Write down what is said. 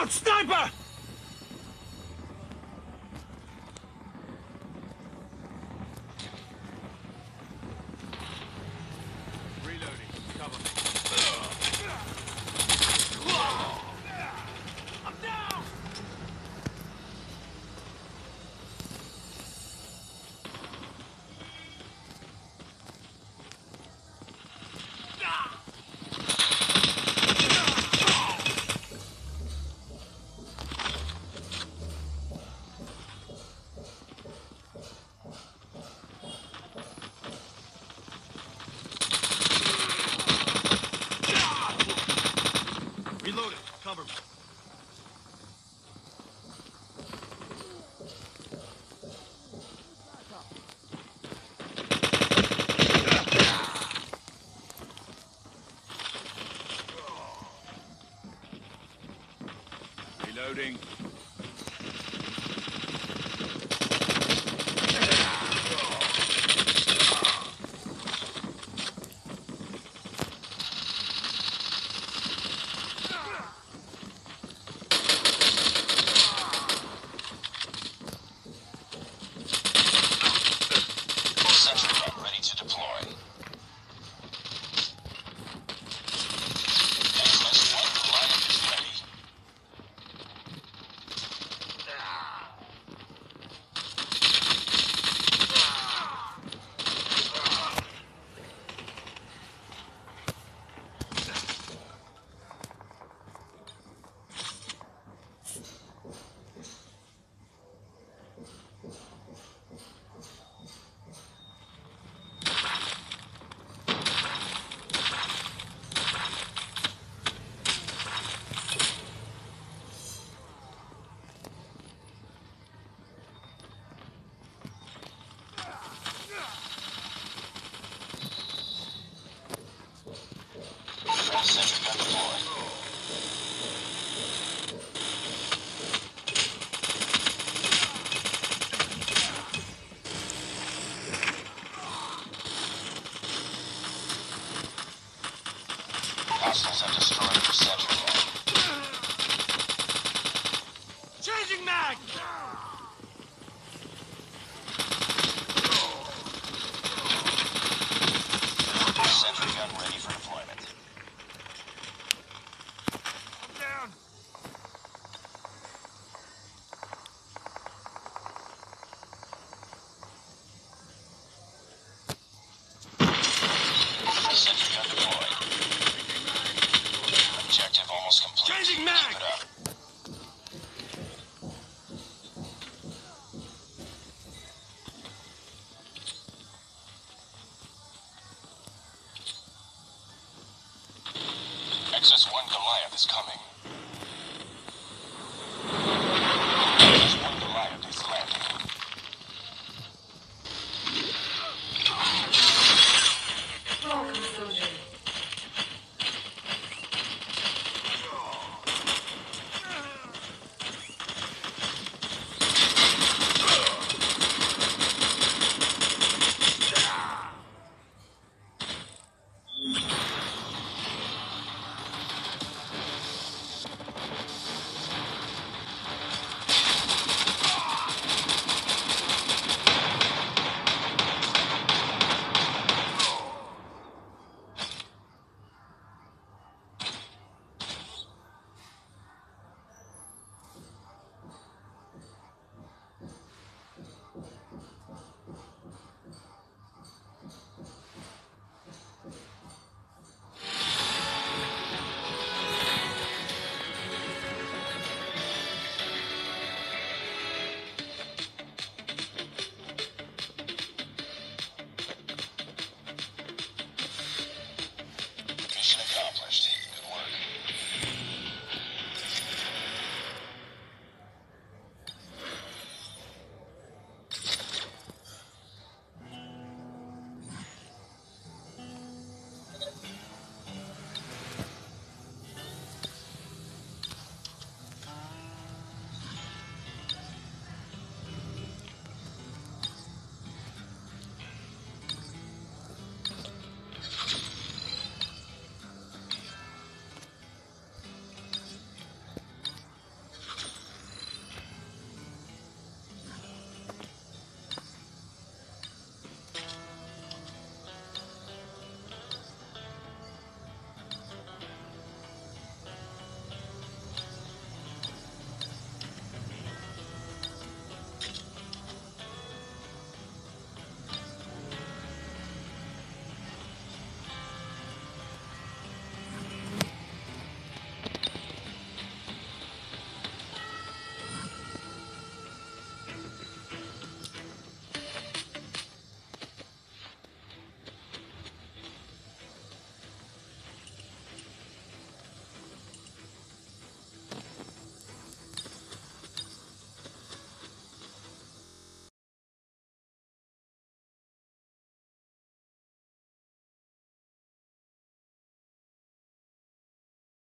out! Sniper! Cover me. Is coming.